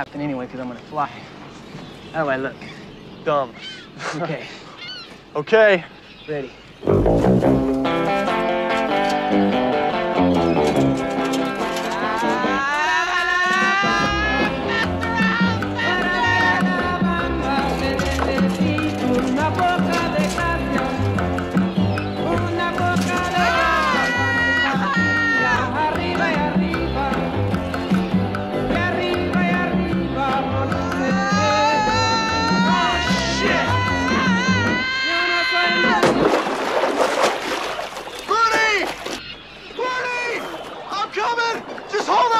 happen anyway because I'm gonna fly. How do I look? Dumb. Okay, Okay. ready. just hold on.